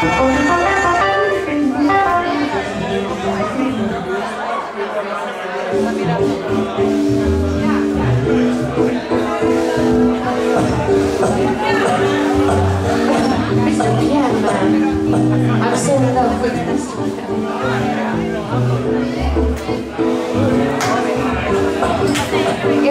Är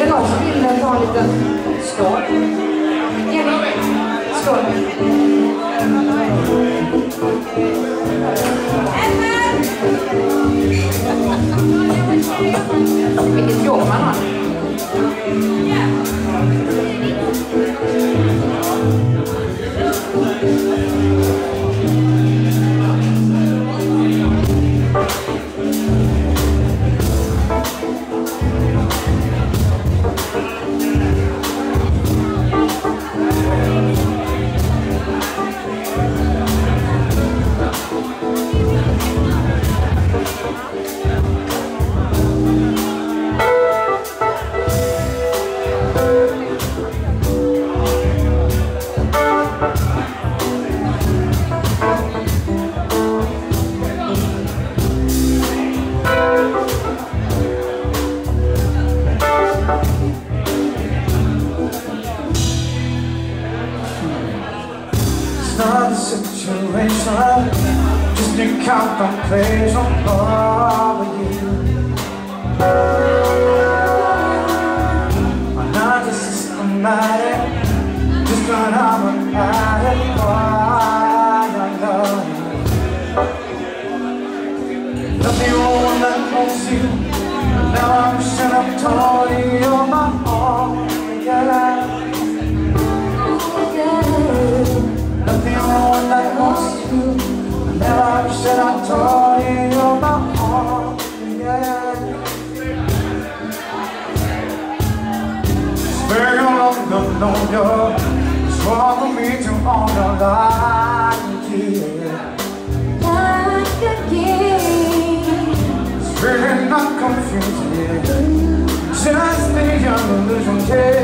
det någon som vill ta en liten skål? Jenny, skål. Just a contemplation of you. I'm not just systematic, just an automatic why I love you. Nothing wrong that wants you. Now I'm shut up, you you're my all. Yeah. Nothing you. Never said I told you you're my all. Yeah. Very long, no, no, you Swallow me to the light. Yeah. It's really not confusing. Just the illusion. Yeah.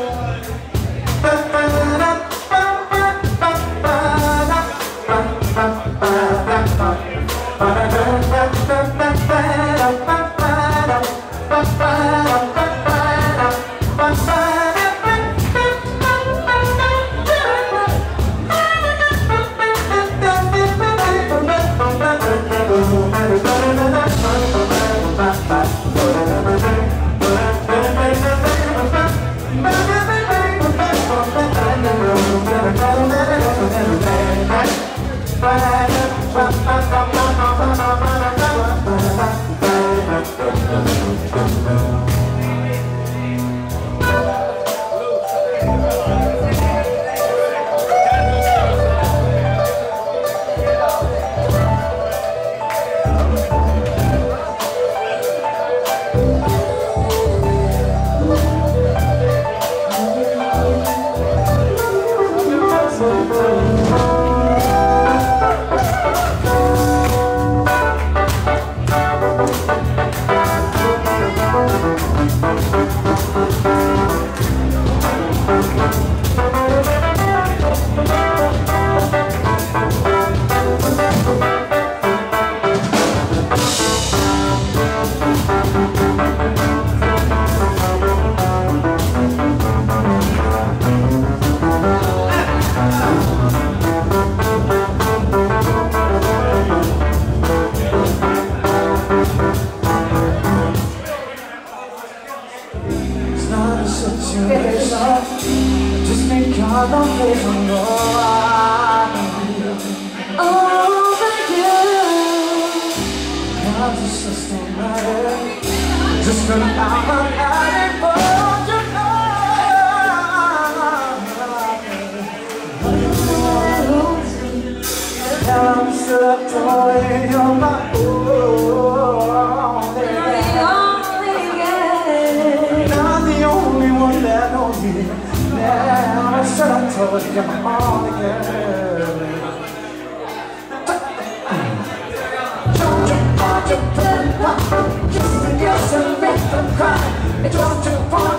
Now I said I told you I'm on again Don't you want to put up Just to get some make them cry Don't you want